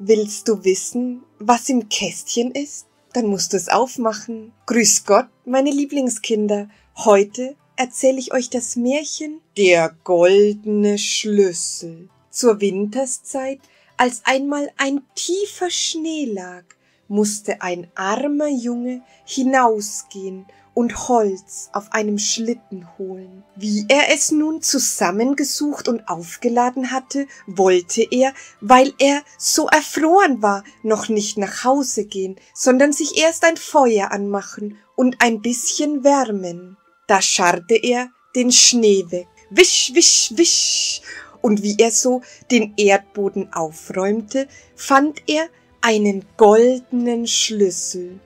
Willst du wissen, was im Kästchen ist? Dann musst du es aufmachen. Grüß Gott, meine Lieblingskinder. Heute erzähle ich euch das Märchen Der goldene Schlüssel. Zur Winterszeit, als einmal ein tiefer Schnee lag, musste ein armer Junge hinausgehen und Holz auf einem Schlitten holen. Wie er es nun zusammengesucht und aufgeladen hatte, wollte er, weil er so erfroren war, noch nicht nach Hause gehen, sondern sich erst ein Feuer anmachen und ein bisschen wärmen. Da scharrte er den Schnee weg. Wisch, wisch, wisch. Und wie er so den Erdboden aufräumte, fand er einen goldenen Schlüssel.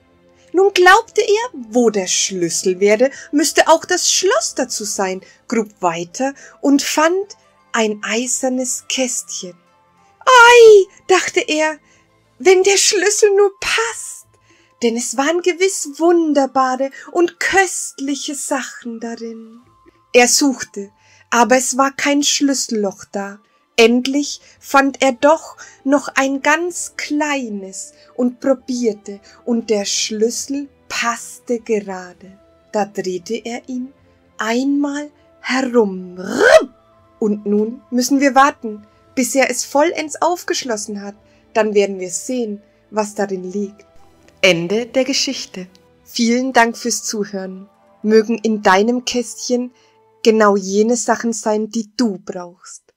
Nun glaubte er, wo der Schlüssel wäre, müsste auch das Schloss dazu sein, grub weiter und fand ein eisernes Kästchen. Ei, dachte er, wenn der Schlüssel nur passt, denn es waren gewiss wunderbare und köstliche Sachen darin. Er suchte, aber es war kein Schlüsselloch da, Endlich fand er doch noch ein ganz kleines und probierte, und der Schlüssel passte gerade. Da drehte er ihn einmal herum. Und nun müssen wir warten, bis er es vollends aufgeschlossen hat. Dann werden wir sehen, was darin liegt. Ende der Geschichte. Vielen Dank fürs Zuhören. Mögen in deinem Kästchen genau jene Sachen sein, die du brauchst.